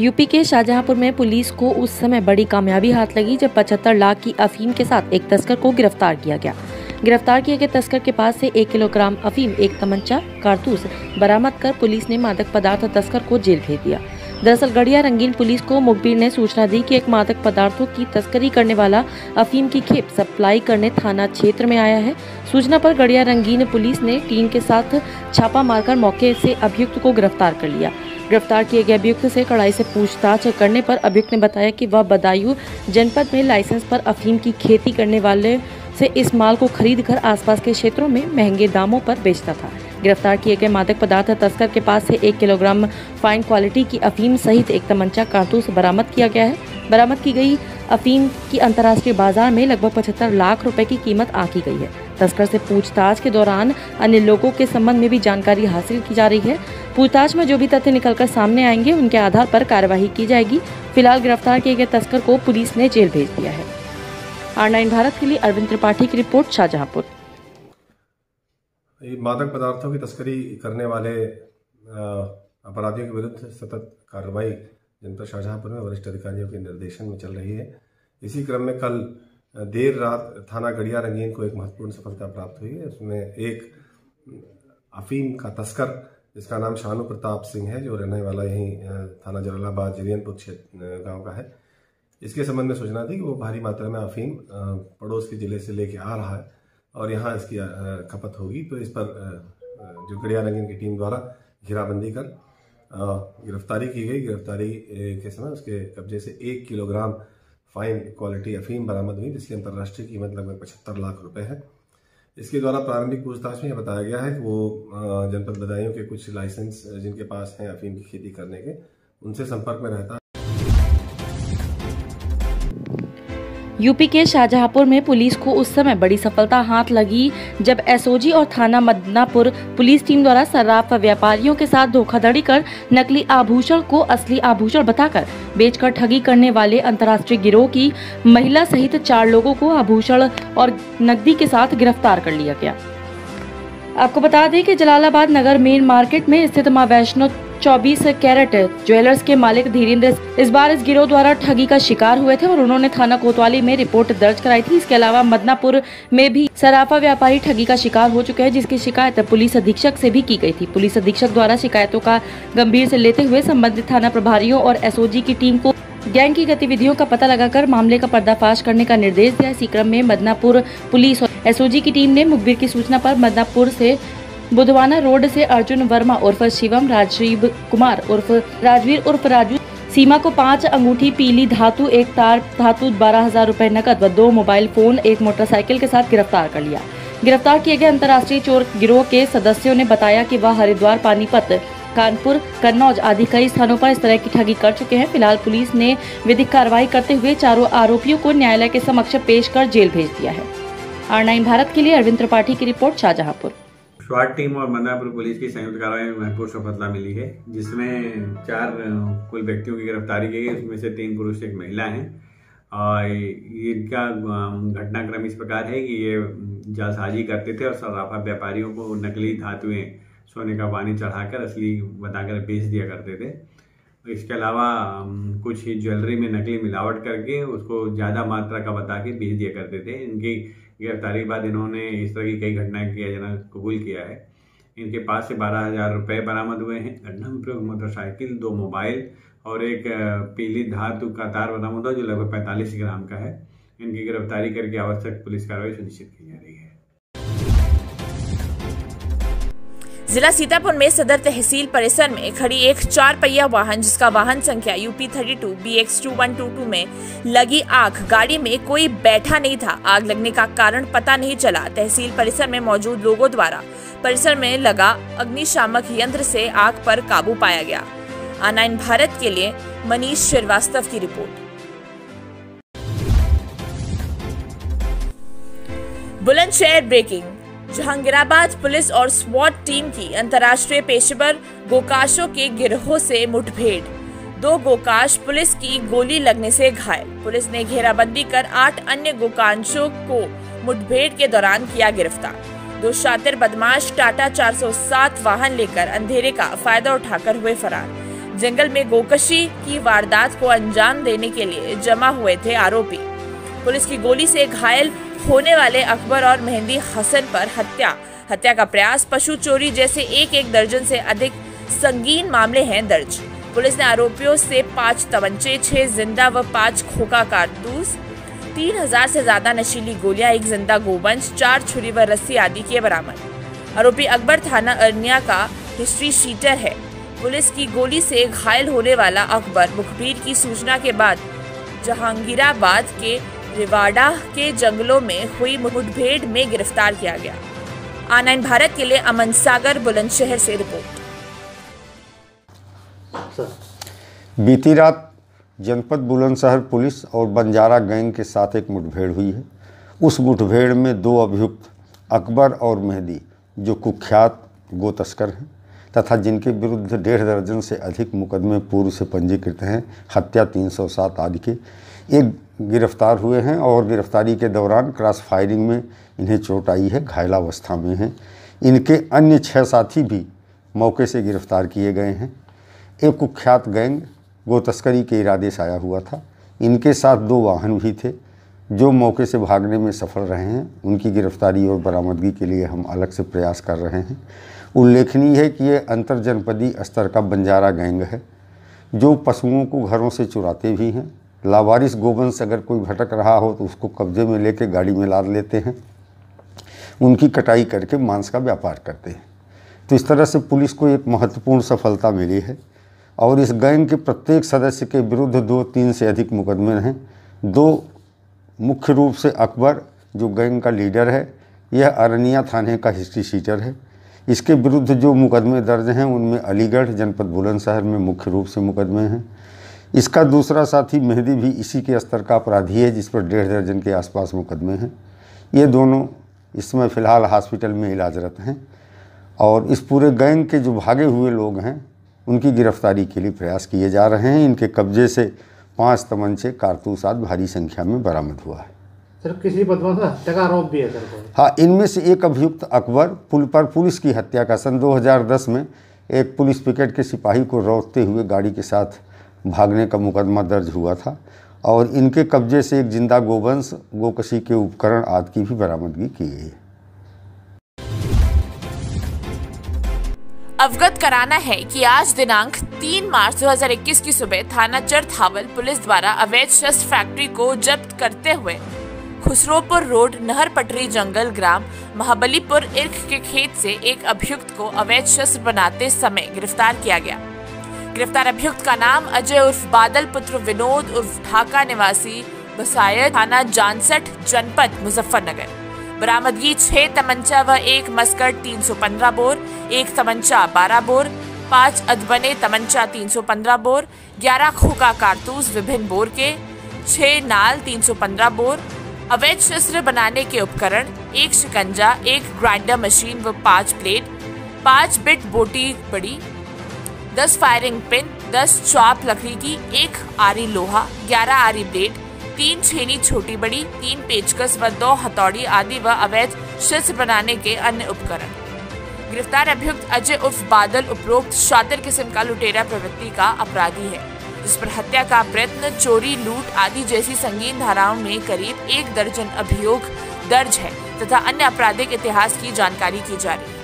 UP के शाहजहांपुर में police को उस समय बड़ी कामयाबी हाथ लगी जब 75 लाख की अफीम के साथ एक तस्कर को गिरफ़्तार किया गया। गिरफ़्तार किए गए तस्कर के पास से एक किलोग्राम अफीम, एक तमंचा, कारतूस बरामद कर पुलिस ने मादक पदार्थ तस्कर को जेल भेज दिया। दरअसल गढ़िया रंगीन पुलिस को मुखबिर ने सूचना दी कि एक मादक पदार्थों की तस्करी करने वाला अफीम की खेप सप्लाई करने थाना क्षेत्र में आया है। सूचना पर गढ़िया रंगीन पुलिस ने टीम के साथ छापा मारकर मौके से अभियुक्त को गिरफ़्तार कर लिया। गिरफ़्तार किए गए अभियुक्त से कड़ाई से पूछताछ करने पर अभियुक्त ने बताया कि वह बदायूं जनपद में लाइसेंस पर अफीम की खेती करने वाले से इस माल को खरीद कर आसपास के क्षेत्रों में महँगे दामों पर बेचता था। गिरफ़्तार किए गए मादक पदार्थ तस्कर के पास से एक किलोग्राम फाइन क्वालिटी की अफीम सहित एक तमंचा कारतूस बरामद किया गया है। बरामद की गई अफीम की अंतर्राष्ट्रीय बाज़ार में लगभग पचहत्तर लाख रुपए की कीमत आकी गई है। तस्कर से पूछताछ के दौरान अन्य लोगों के संबंध में भी जानकारी हासिल की जा रही है। पूछताछ में जो भी तथ्य निकलकर सामने आएँगे, उनके आधार पर कार्यवाही की जाएगी। फ़िलहाल गिरफ़्तार किए गए तस्कर को पुलिस ने जेल भेज दिया है। आर नाइन भारत के लिए अरविंद त्रिपाठी की रिपोर्ट, शाहजहांपुर। मादक पदार्थों की तस्करी करने वाले अपराधियों के विरुद्ध सतत कार्रवाई जनपद शाहजहांपुर में वरिष्ठ अधिकारियों के निर्देशन में चल रही है। इसी क्रम में कल देर रात थाना गढ़िया रंगीन को एक महत्वपूर्ण सफलता प्राप्त हुई है। उसमें एक अफीम का तस्कर, जिसका नाम शानू प्रताप सिंह है, जो रहने वाला यहीं थाना जलालाबाद, जिलियनपुर क्षेत्र गाँव का है। इसके संबंध में सूचना थी कि वो भारी मात्रा में अफीम पड़ोस के ज़िले से लेके आ रहा है और यहाँ इसकी खपत होगी। तो इस पर जो गड़िया रंगीन की टीम द्वारा घेराबंदी कर गिरफ्तारी की गई। गिरफ्तारी के समय उसके कब्जे से एक किलोग्राम फाइन क्वालिटी अफीम बरामद हुई, जिसकी अंतर्राष्ट्रीय कीमत लगभग पचहत्तर लाख रुपए है। इसके द्वारा प्रारंभिक पूछताछ में यह बताया गया है कि वो जनपद बदायूं के कुछ लाइसेंस, जिनके पास हैं अफीम की खेती करने के, उनसे संपर्क में रहता यूपी के शाहजहांपुर में पुलिस को उस समय बड़ी सफलता हाथ लगी, जब एसओजी और थाना मदनापुर पुलिस टीम द्वारा सर्राफ व्यापारियों के साथ धोखाधड़ी कर नकली आभूषण को असली आभूषण बताकर बेचकर ठगी करने वाले अंतर्राष्ट्रीय गिरोह की महिला सहित चार लोगों को आभूषण और नकदी के साथ गिरफ़्तार कर लिया गया। आपको बता दें कि जलालाबाद नगर मेन मार्केट में स्थित माँ वैष्णो 24 कैरेट। ज्वेलर्स के मालिक धीरेन्द्र इस बार इस गिरोह द्वारा ठगी का शिकार हुए थे और उन्होंने थाना कोतवाली में रिपोर्ट दर्ज कराई थी। इसके अलावा मदनापुर में भी सराफा व्यापारी ठगी का शिकार हो चुके हैं, जिसकी शिकायत पुलिस अधीक्षक से भी की गई थी। पुलिस अधीक्षक द्वारा शिकायतों का गंभीर से लेते हुए संबंधित थाना प्रभारियों और एसओजी की टीम को गैंग की गतिविधियों का पता लगाकर मामले का पर्दाफाश करने का निर्देश दिया। इसी क्रम में मदनापुर पुलिस और एसओजी की टीम ने मुखबिर की सूचना पर मदनापुर से बुधवाना रोड से अर्जुन वर्मा उर्फ़ शिवम, राजीव कुमार उर्फ़ राजवीर उर्फ़ राजू। सीमा को पाँच अंगूठी, पीली धातु, एक तार धातु, बारह हज़ार रूपए नकद व दो मोबाइल फ़ोन, एक मोटरसाइकिल के साथ गिरफ़्तार कर लिया। गिरफ़्तार किए गए अंतर्राष्ट्रीय चोर गिरोह के सदस्यों ने बताया कि वह हरिद्वार, पानीपत, कानपुर, कन्नौज आदि कई स्थानों पर इस तरह की ठगी कर चुके हैं। फ़िलहाल पुलिस ने विधिक कार्रवाई करते हुए चारों आरोपियों को न्यायालय के समक्ष पेश कर जेल भेज दिया है। आर भारत के लिए अरविंद त्रिपाठी की रिपोर्ट शाहजहांपुर। स्वाट टीम और मदापुर पुलिस की संयुक्त कार्रवाई में महत्वपूर्ण सफलता मिली है, जिसमें चार कुल व्यक्तियों की गिरफ्तारी की गई, उसमें से तीन पुरुष, एक महिला हैं। और इनका घटनाक्रम इस प्रकार है कि ये जालसाजी करते थे और सराफा व्यापारियों को नकली धातुएँ, सोने का पानी चढ़ाकर असली बताकर बेच दिया करते थे। इसके अलावा कुछ ज्वेलरी में नकली मिलावट करके उसको ज़्यादा मात्रा का बता के बेच दिया करते थे। इनकी गिरफ्तारी के बाद इन्होंने इस तरह की कई घटनाएँ किया जाना कबूल किया है। इनके पास से बारह हज़ार रुपये बरामद हुए हैं। घटना में प्रयोग मोटरसाइकिल, दो मोबाइल और एक पीली धातु का तार बरामद हुआ जो लगभग पैंतालीस ग्राम का है। इनकी गिरफ्तारी करके आवश्यक पुलिस कार्रवाई सुनिश्चित की जा रही है। जिला सीतापुर में सदर तहसील परिसर में खड़ी एक चार पहिया वाहन, जिसका वाहन संख्या UP thirty two B X two one two two में लगी आग। गाड़ी में कोई बैठा नहीं था। आग लगने का कारण पता नहीं चला। तहसील परिसर में मौजूद लोगों द्वारा परिसर में लगा अग्निशामक यंत्र से आग पर काबू पाया गया। आनाइन भारत के लिए मनीष श्रीवास्तव की report. Bulandshahr breaking. Jahangirabad police और स्वाट टीम की अंतर्राष्ट्रीय पेशेवर गोकाशों के गिरोह से मुठभेड़। दो गोकाश पुलिस की गोली लगने से घायल। पुलिस ने घेराबंदी कर आठ अन्य गोकांशों को मुठभेड़ के दौरान किया गिरफ़्तार। दो शातिर बदमाश टाटा 407 वाहन लेकर अंधेरे का फ़ायदा उठाकर हुए फरार। जंगल में गोकशी की वारदात को अंजाम देने के लिए जमा हुए थे आरोपी। पुलिस की गोली से घायल होने वाले अकबर और मेहंदी हसन पर हत्या। हत्या का प्रयास पशु चोरी जैसे एक एक दर्जन से अधिक संगीन मामले हैं दर्ज। पुलिस ने आरोपियों से पाँच तवंचे, छह ज़िंदा व पाँच खोखा कारतूस, तीन हज़ार से ज़्यादा नशीली गोलियाँ, एक ज़िंदा गोवंश, चार छुरी व रस्सी आदि किए बरामद। आरोपी अकबर थाना अरनिया का हिस्ट्री शीटर है। पुलिस की गोली से घायल होने वाला अकबर मुखबिर की सूचना के बाद जहांगीराबाद के रिवाडा के जंगलों में हुई मुठभेड़ में गिरफ़्तार किया गया। आनंद भारत के लिए अमन सागर, बुलंदशहर से रिपोर्ट। बीती रात जनपद बुलंदशहर पुलिस और बंजारा गैंग के साथ एक मुठभेड़ हुई है। उस मुठभेड़ में दो अभियुक्त, अकबर और मेहदी, जो कुख्यात गो तस्कर हैं, तथा जिनके विरुद्ध डेढ़ दर्जन से अधिक मुकदमे पूर्व से पंजीकृत हैं, हत्या 307 आदि के। एक गिरफ़्तार हुए हैं और गिरफ्तारी के दौरान क्रॉस फायरिंग में इन्हें चोट आई है, घायलावस्था में हैं। इनके अन्य छः साथी भी मौके से गिरफ़्तार किए गए हैं। एक कुख्यात गैंग गो तस्करी के इरादे से आया हुआ था। इनके साथ दो वाहन भी थे जो मौके से भागने में सफल रहे हैं। उनकी गिरफ्तारी और बरामदगी के लिए हम अलग से प्रयास कर रहे हैं। उल्लेखनीय है कि ये अंतर जनपदी स्तर का बंजारा गैंग है, जो पशुओं को घरों से चुराते भी हैं। लावारिस गोवंश अगर कोई भटक रहा हो तो उसको कब्जे में लेके गाड़ी में लाद लेते हैं। उनकी कटाई करके मांस का व्यापार करते हैं। तो इस तरह से पुलिस को एक महत्वपूर्ण सफलता मिली है और इस गैंग के प्रत्येक सदस्य के विरुद्ध दो, तीन से अधिक मुकदमे हैं। दो मुख्य रूप से अकबर, जो गैंग का लीडर है, यह अरनिया थाने का हिस्ट्री शीटर है। इसके विरुद्ध जो मुकदमे दर्ज हैं, उनमें अलीगढ़ जनपद बुलंदशहर में मुख्य रूप से मुकदमे हैं। इसका दूसरा साथी मेहदी भी इसी के स्तर का अपराधी है जिस पर डेढ़ दर्जन के आसपास मुकदमे हैं। ये दोनों इस समय फ़िलहाल हॉस्पिटल में इलाजरत हैं और इस पूरे गैंग के जो भागे हुए लोग हैं उनकी गिरफ्तारी के लिए प्रयास किए जा रहे हैं। इनके कब्जे से पाँच तमंचे कारतूस आदि भारी संख्या में बरामद हुआ है। सर किसी बदमाश हत्या का आरोप भी है सर हाँ इनमें से एक अभियुक्त अकबर पुल पर पुलिस की हत्या का। सन 2010 में एक पुलिस पिकेट के सिपाही को रोकते हुए गाड़ी के साथ भागने का मुकदमा दर्ज हुआ था और इनके कब्जे से एक ज़िंदा गोवंश गोकशी के उपकरण आदि की भी बरामदगी की गई अवगत कराना है कि आज दिनांक 3 मार्च 2021 की सुबह थाना चरथावल पुलिस द्वारा अवैध शस्त्र फैक्ट्री को जब्त करते हुए खुसरोपुर रोड नहर पटरी जंगल ग्राम महाबलीपुर इर्क के खेत से एक अभियुक्त को अवैध शस्त्र बनाते समय गिरफ़्तार किया गया। गिरफ़्तार अभियुक्त का नाम अजय उर्फ़ बादल, पुत्र विनोद उर्फ़ ढाका निवासी बसायर थाना जानसठ, जनपद मुजफ्फरनगर। बरामदगी छह तमंचा व एक मस्कट 315 बोर, एक तमंचा 12 बोर, पाँच अदबने तमंचा 315 बोर 11 खोखा कारतूस विभिन्न बोर के, छह नाल 315 बोर, अवैध शस्त्र बनाने के उपकरण, एक शिकंजा, एक ग्राइंडर मशीन व पाँच प्लेट, पाँच बिट बोटी बड़ी दस फायरिंग पिन, दस चॉप लकड़ी की, एक आरी लोहा, ग्यारह आरी ब्लेड, तीन छेनी छोटी बड़ी, तीन पेचकस व दो हथौड़ी आदि व अवैध शस्त्र बनाने के अन्य उपकरण। गिरफ़्तार अभियुक्त अजय उर्फ़ बादल उपरोक्त शातिर किस्म का लुटेरा प्रवृत्ति का अपराधी है। जिस पर हत्या का प्रयत्न, चोरी, लूट आदि जैसी संगीन धाराओं में करीब एक दर्जन अभियोग दर्ज है, तथा अन्य आपराधिक इतिहास की जानकारी की जा रही है।